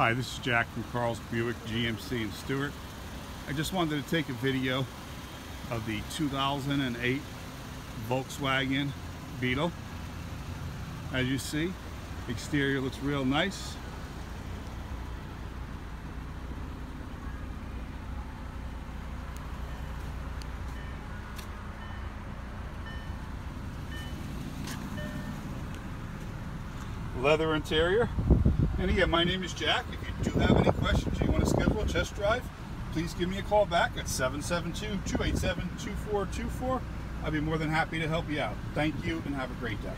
Hi, this is Jack from Carl's Buick GMC in Stuart. I just wanted to take a video of the 2008 Volkswagen Beetle. As you see, exterior looks real nice. Leather interior. And again, my name is Jack. If you do have any questions or you want to schedule a test drive, please give me a call back at 772-287-2424. I'd be more than happy to help you out. Thank you and have a great day.